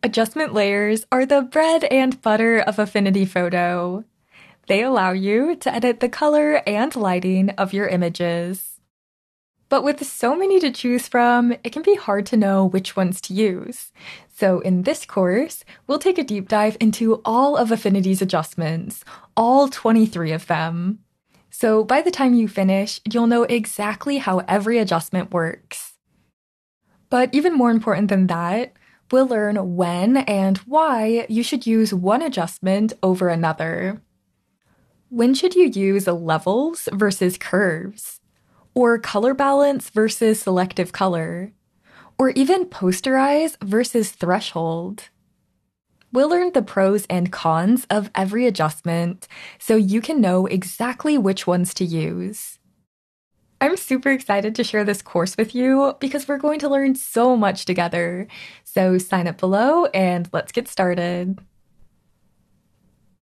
Adjustment layers are the bread and butter of Affinity Photo. They allow you to edit the color and lighting of your images. But with so many to choose from, it can be hard to know which ones to use. So in this course, we'll take a deep dive into all of Affinity's adjustments, all 23 of them. So by the time you finish, you'll know exactly how every adjustment works. But even more important than that, we'll learn when and why you should use one adjustment over another. When should you use levels versus curves? Or color balance versus selective color? Or even posterize versus threshold? We'll learn the pros and cons of every adjustment so you can know exactly which ones to use. Super excited to share this course with you because we're going to learn so much together. So sign up below and let's get started.